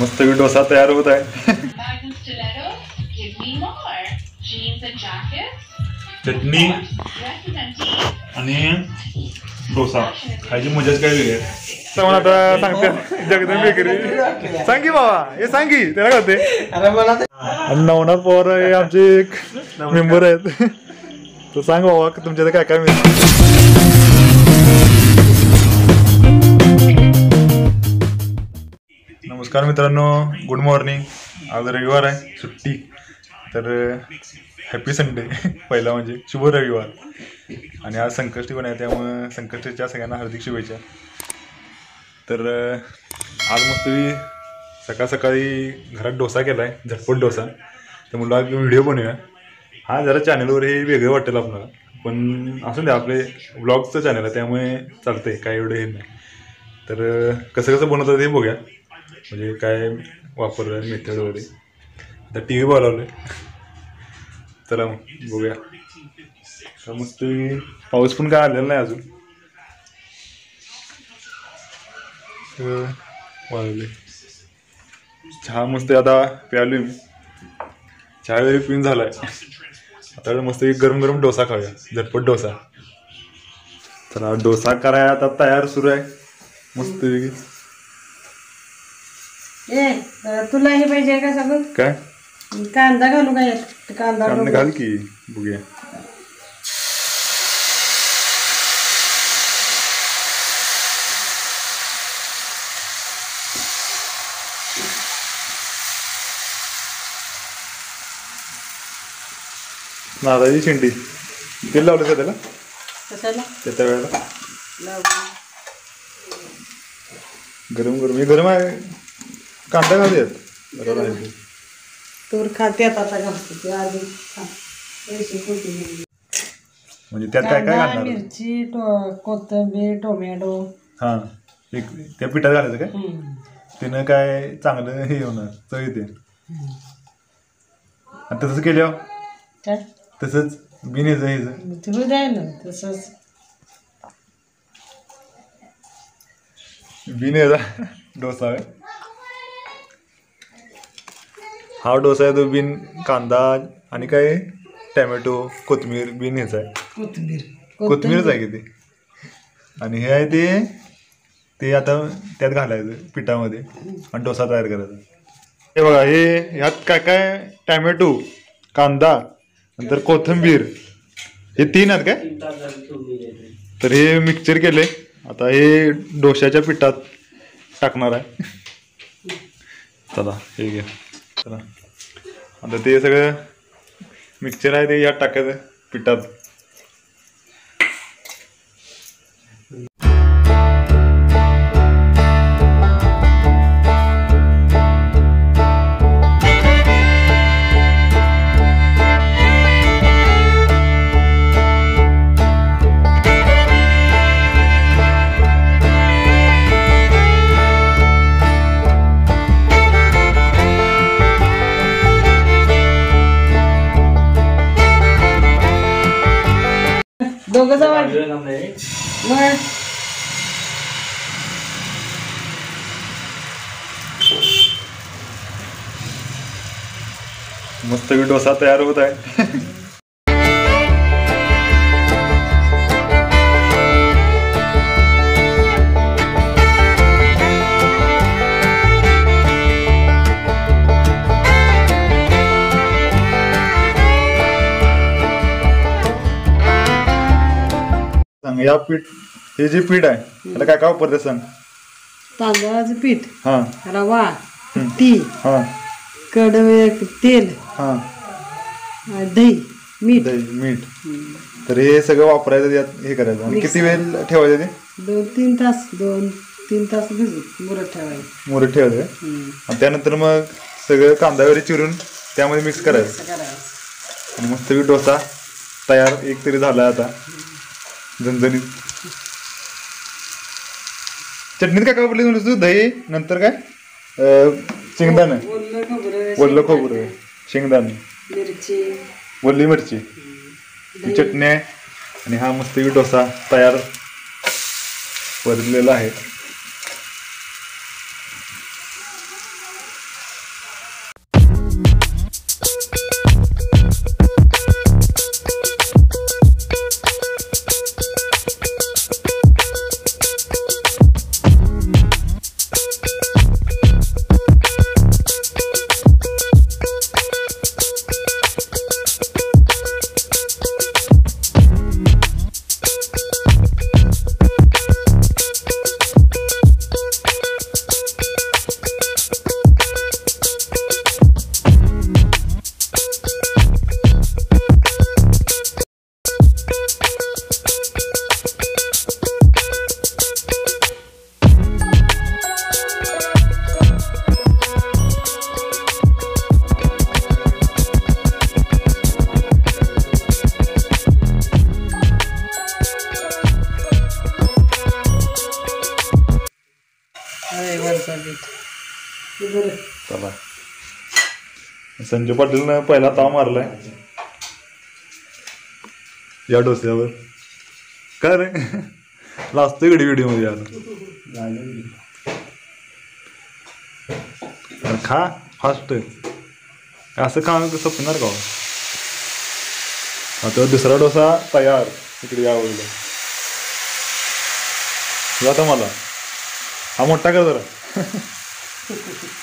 मस्त डोसा तयार होत आहे? चटणी? आणि डोसा. खायची मजाच काय वेगळी आहे. तर आता सांगते जगदन बेकरी. सांगी बाबा हे सांगी त्याला कळते अरे मला ते आणि नवनाथ पवार हे आमचे एक मेंबर आहेत. तर सांग बाबा की तुमच्या काय काय मिळतं? नमस्कार मित्रांनो गुड मॉर्निंग आज रविवार आहे सुट्टी. तर हॅपी संडे पहिला म्हणजे शुभ रविवार. आणि आज संकष्टी पण आहे त्यामुळं संकष्टीच्या सगळ्यांना हार्दिक शुभेच्छा. तर आज मस्त मी सकाळ सकाळी घरात डोसा केला आहे झटपट डोसा. तर मुलं आज व्हिडिओ बनवूया. हा जरा चॅनलवर हे वेगळं वाटेल आपल्याला. पण असून द्या आपले ब्लॉगचं चॅनल आहे त्यामुळे चालतंय काय एवढं हे नाही. तर कसं कसं बनवतात हे बघूया. म्हणजे काय वापरलं मेथड वगैरे. आता टी व्ही बोलावलं चला मग बघूया. तर मग तुम्ही पाऊस पण काय आलेला नाही अजून. तर वाळले चहा मस्त आता प्यालो मी. चहा वगैरे पिऊन झालाय. आता मस्त एक गरम गरम डोसा खाऊया झटपट डोसा. चला डोसा कराय आता तयार सुरू आहे. मस्त ए तुला हे पाहिजे का सगळं काय? कांदा घालू का यात? कांदा कांदा घालू. की बघूया. नारळाची शेंडी. तेल लावलं का त्याला? कशाला? त्या वेळेला. गरम गरम. हे गरम आहे. कांदा घालूयात बरोबर आहे ते. तूर खात्यात आता घालतो. ते आधी खा. पैसे कोथिंबीर. म्हणजे त्यात काय काय कांदा घालणार मिरची टो- कोथिंबीर टोमॅटो. हां. एक त्या पिठात घालायचं काय? हम्म. त्यानं काय चांगलं हे होणार चव येते. आणि तसंच केल्यावर? काय? तसंच बिन ह्याचं ह्याचं तुम्ही द्याय ना तसंच. बिन ह्याचा डोसा आहे. हा डोसा आहे तो बिन कांदा आणि काय टॅमॅटो कोथिंबीर बिन ह्याचा आहे. कोथिंबीर. कोथिंबीरच आहे की ते. आणि हे आहे ते ते आता त्यात घालायचं पिठामध्ये आणि डोसा तयार करायचा. हे बघा हे ह्यात काय काय? टॅमॅटो कांदा नंतर कोथिंबीर. हे तीन आहेत काय? तर हे मिक्सचर केले. आता हे डोशाच्या पिठात टाकणार आहे. चला हे घ्या. चला. आता ते सगळं मिक्सचर आहे ते यात टाकायचं पिठात मस्त डोसा तयार होत आहे सांग या पीठ हे जे पीठ आहे त्याला काय काय वापरते सांग? तांदळाचं पीठ हा. रवा ती हा. कडवे तेल हा. दही मीठ. दही मीठ. तर हे सगळं वापरायचं यात हे करायचं. आणि किती वेळ ठेवायचं ते? दोन तीन तास दोन तीन तास भिजत मुरत ठेवायचं. मुरत ठेवायचं. का? हम्म. आणि त्यानंतर मग सगळं कांदा वगैरे चिरून त्यामध्ये मिक्स करायचं. असं करायचं. आणि मस्त डोसा तयार एक तरी झाला आता. झणझणीत. चटणीत काय वापरली म्हणलीस तू? दही नंतर काय? अं, शेंगदाणं. वल्लं खोबरं. शेंगदाणे. मिरची. वल्ली मिरची. ही चटणी आहे. आणि हा मस्त डोसा तयार. वरलेला आहे. संजय पाटीलनं पहिला ताव मारलाय. या डोस्यावर. काय रे? लास्ट इकडे व्हिडिओमध्ये आता खा फास्ट असं खा सपणार का? आता दुसरा डोसा तयार. इकडे या आवडला. जाता मला. हा मोठा कर जरा.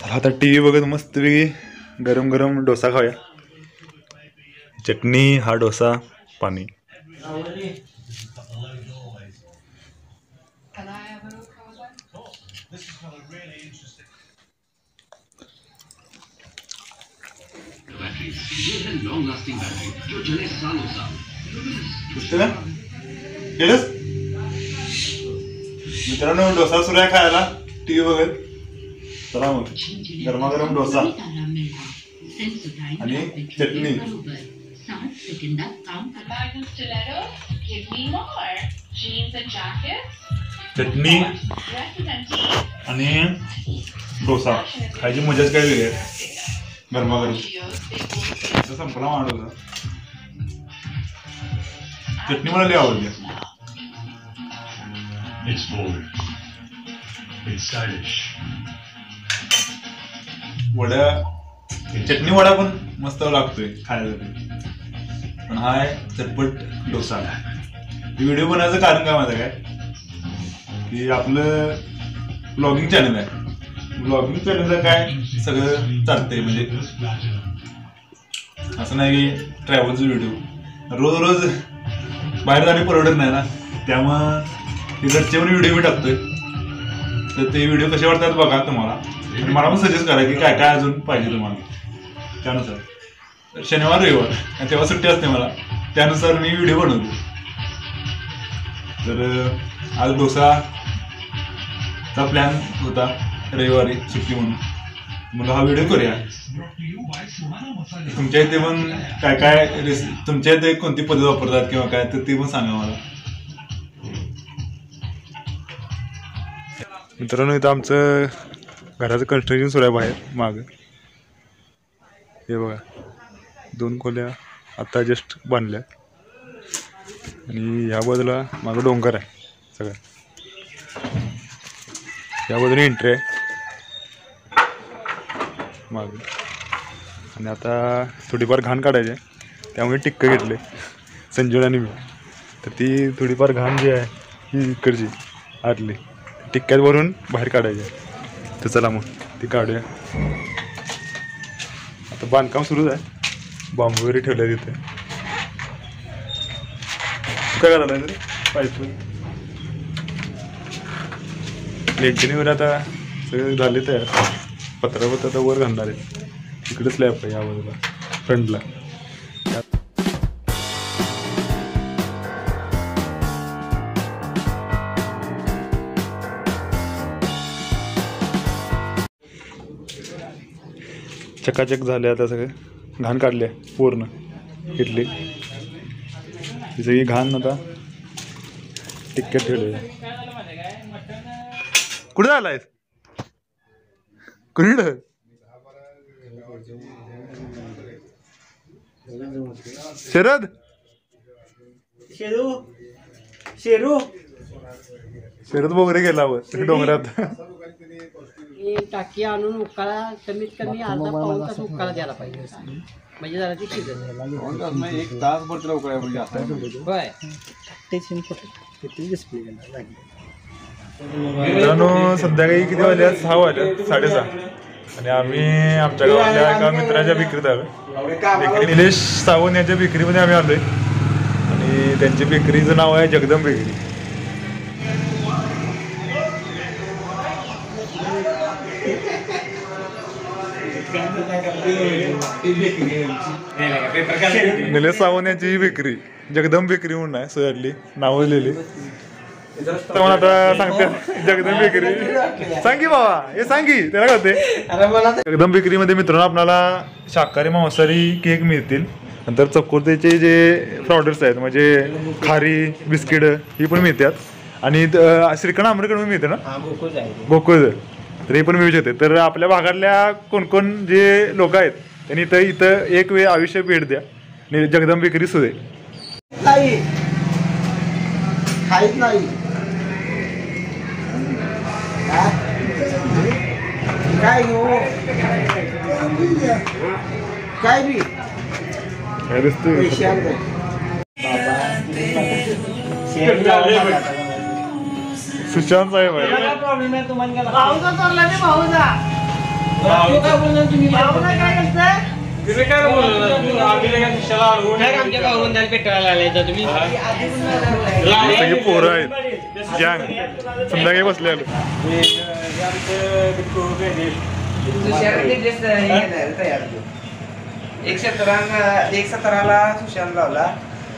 तर आता टी व्ही बघत मस्तपैकी गरम गरम डोसा खाऊया. चटणी हा डोसा पाणी. Can I have a color? केलंस मित्रांनो डोसा सुरू आहे खायला. टी व्ही बघत. चला मग. गरमागरम डोसा. आणि चटणी. चटणी आणि डोसा. खायची मजाच काय वेगळी आहे. गरमागरम. संपला माझा. चटणी मला लई आवडली. It's bold. It's stylish. वड्या चटणी वडा पण मस्त लागतोय खाण्यासाठी पण हा आहे चटपट डोसा व्हिडिओ बनवायचं कारण काय माझं काय? की आपलं ब्लॉगिंग चॅनल आहे. ब्लॉगिंग चॅनलला काय सगळं चालतंय म्हणजे. असं नाही की ट्रॅव्हलचे व्हिडिओ रोज रोज बाहेर जाणे परवडत नाही ना. त्यामुळं ते घरचे पण व्हिडिओ मी टाकतोय. तर ते व्हिडिओ कसे वाटतात बघा तुम्हाला. आणि मला पण सजेस्ट करा की काय काय अजून पाहिजे तुम्हाला. त्यानुसार. तर शनिवार रविवार. आणि तेव्हा सुट्टी असते मला. त्यानुसार मी व्हिडिओ बनवतो. तर आज डोसाचा प्लॅन होता रविवारी सुट्टी म्हणून. मला हा व्हिडिओ करूया. तुमच्या इथे पण काय काय रेसि तुमच्या इथे कोणती पद्धत वापरतात किंवा काय तर ते पण सांगा मला. मित्रांनो इथं आमचं घराचं कन्स्ट्रक्शन सुरू आहे बाहेर मागं. हे बघा दोन खोल्या आत्ता जस्ट बांधल्या. आणि ह्या बाजूला मागं डोंगर आहे सगळं. या बाजूने एंट्री आहे. मागं. आणि आता थोडीफार घाण काढायची आहे. त्यामुळे टिक्क घेतले संजीवन आणि मी. तर ती थोडीफार घाण जी आहे ही इकडची आतली. टिक्क्यात भरून बाहेर काढायची. तर चला मग ती काढूया. आता बांधकाम सुरूच आहे. बांबू वगैरे ठेवलं तिथे काय करायला रे पाईप लेंटिनी वगैरे आता सगळे झाले तयार. पत्रा पत्र आता वर घालणार आहे इकडे स्लॅब आहे या बाजूला फ्रंटला चकाचक झाले आता सगळे. घाण काढले पूर्ण. इथली ही सगळी घाण आता टिक्क्यात ठेवले कुठे झालाय कुणीकडं शरद? शेरू? शेरू? शरद वगैरे गेला वर डोंगरात. ही टाकी आणून उकाळा कमीत कमी अर्धा पाऊन तास उकाळा द्यायला पाहिजे म्हणजे जरा ती शिजत एक तास भर तिला उकळायला पाहिजे आता होय. मित्रांनो संध्याकाळी किती वाजल्या सहा वाजल्या साडेसहा. आणि आम्ही आमच्या गावातल्या एका मित्राच्या विक्रीत आलो विक्री निलेश सावंत यांच्या विक्रीमध्ये आम्ही आलोय. आणि त्यांच्या विक्रीचं नाव आहे जगदंब बेकरी निलेश सावंत यांची ही बेकरी जगदंब बेकरी म्हणून आहे सोयातली नावं लिहिली तर आता सांगते जगदंब बेकरी सांगी बाबा हे सांगी त्याला कळते जगदंब बेकरीमध्ये मित्रांनो आपल्याला शाकाहारी मांसाहारी केक मिळतील. नंतर चकोतेचे जे प्रॉडक्ट्स आहेत म्हणजे खारी बिस्किट ही पण मिळतात. आणि श्रीखंड आंबेडकडून मिळते ना? गोकुळ तर हे पण मिळू शकते. तर आपल्या भागातल्या कोण कोण जे लोक आहेत त्यांनी इथं इथं एक वेळ आयुष्य भेट द्या. आणि जगदंब बेकरी सुदे नाही. खाईत नाही. हा? काय घेऊ काय बी? काय दिसतंय? सुशांत साहेब आहे. प्रॉब्लेम आहे? तुम्हाला भाऊचा चालला नाही भाऊचा. भाऊ काय बोलणार तुम्ही? भाऊला काय करताय? सगळे पोरं आहेत. गँग संध्याकाळी बसले आले. एक सतरा एक सतराला सुशांत लावला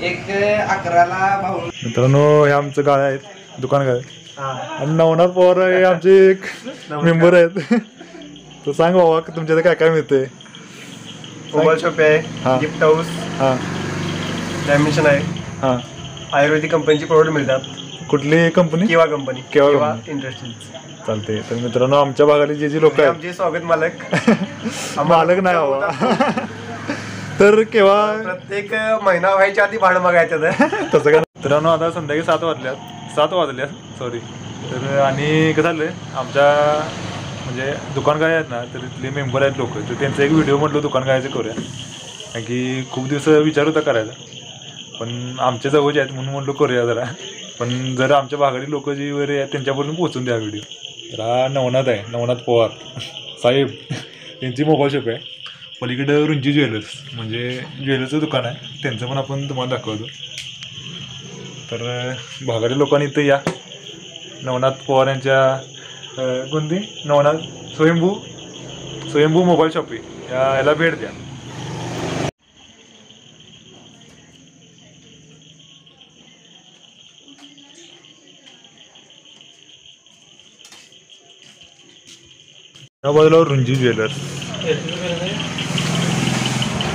एक अकराला भाऊ. मित्रांनो हे आमचं गाळ आहेत दुकान गाळ आणि नवनाथ पवार हे आमचे एक मेंबर आहेत. तर सांग बाबा तुमच्या इथे काय काय मिळतंय? Mobile shop. आहे गिफ्ट हाऊस हां. डायमेन्शन आहे. हां. आयुर्वेदिक कंपनीची प्रोडक्ट मिळतात. कुठली कंपनी किवा कंपनी केवा किवा company. इंडस्ट्रीज चालते तर मित्रांनो आमच्या भागातले जे जे लोक आहेत. आमचे स्वागत मालक. मालक नाही बाबा. तर केव्हा प्रत्येक महिना व्हायच्या आधी भाडं मागायचं तसं काय मित्रांनो आता संध्याकाळी सात वाजल्यात. सात वाजल्यात सॉरी तर आणि कसं झालं आमच्या म्हणजे दुकान काय आहेत ना तर इथले मेंबर आहेत लोक. तर त्यांचा एक व्हिडिओ म्हटलं दुकान कायचं करूया. कारण की खूप दिवस विचार होता करायला. पण आमच्या जवळचे आहेत म्हणून म्हटलं करूया जरा. पण जर आमच्या भागातील लोक जी वगैरे आहेत त्यांच्यापर्यंत पोहोचून द्या व्हिडिओ तर हा नवनाथ आहे नवनाथ पवार. साहेब यांची मोबाईल शॉप आहे. पलीकडं रुंची ज्वेलर्स म्हणजे ज्वेलर्सचं दुकान आहे. त्यांचं पण आपण तुम्हाला दाखवतो. तर अं, लोकांनी इथं या. नवनाथ पवार यांच्या गुंदी. नवनाथ स्वयंभू स्वयंभू मोबाईल शॉपी. या याला भेट द्या. या बाजूला रुंजी ज्वेलर्स.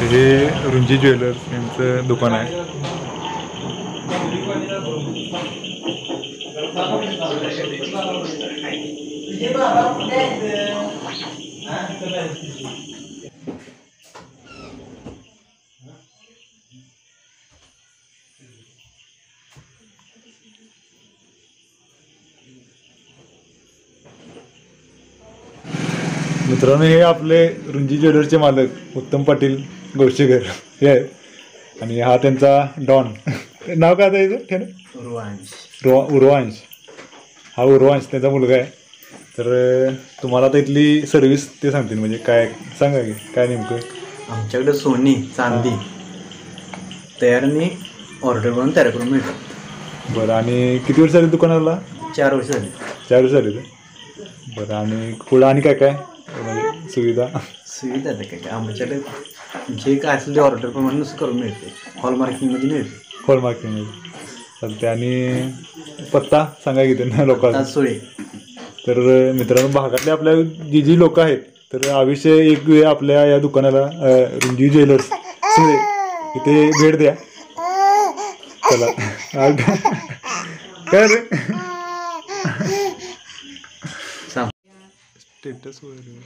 हे रुंजी ज्वेलर्स यांचं दुकान आहे. मित्रांनो हे आपले रुंजी ज्वेलर्सचे मालक उत्तम पाटील गोष्टीकर हे आहेत. आणि हा त्यांचा डॉन. नाव काय आता याचं? ठेव रो उर्वांश. हा उर्वांश त्यांचा मुलगा आहे. तर तुम्हाला आता इथली सर्व्हिस ते सांगतील म्हणजे काय सांगा की काय नेमकं? आमच्याकडे सोनी चांदी. तयारने ऑर्डर करून तयार करून मिळतात. बरं आणि किती वर्ष झाली दुकानाला? चार वर्ष झाली. चार वर्ष झाली बरं आणि पुढं आणि काय काय? म्हणजे सुविधा? सुविधा काय काय? आमच्याकडे जे काय असेल ते ऑर्डर प्रमाणे नुसतं करून मिळते. हॉलमार्किंगमध्ये मिळते. हॉल मार्किंग चालते आणि पत्ता सांगा की त्यांना लोकांना. सोळे तर मित्रांनो भागातले आपल्या जी जी लोक आहेत तर आयुष्य एक वेळ आपल्या या दुकानाला रुंजी ज्वेलर्स सुरे इथे भेट द्या. चला. काय रे? सांग. स्टेटस वगैरे.